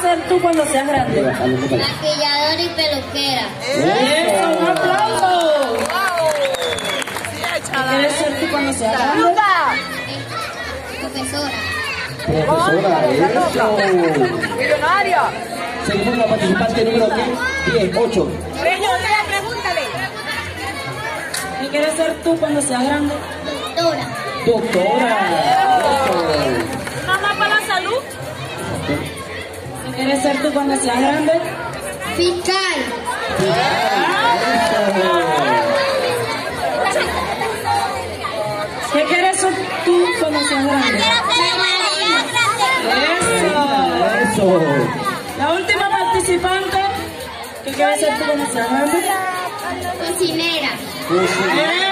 ser tú cuando seas grande? Maquilladora y peluquera. ¡Eso! ¡Un aplauso! ¿Qué quieres ser tú cuando seas grande? Profesora. Profesora, eso. Millonaria. Segunda participante número 10, 10, 8. Pregúntale, pregúntale. ¿Qué quieres ser tú cuando seas grande? Doctora. Doctora. Mamá para la salud. ¿Qué quieres ser tú cuando seas grande? Fiscal. ¿Qué quieres ser tú cuando seas grande? ¡Eso! Eso. La última participante. ¿Qué quieres ser tú cuando seas grande? Cocinera. Cocinera.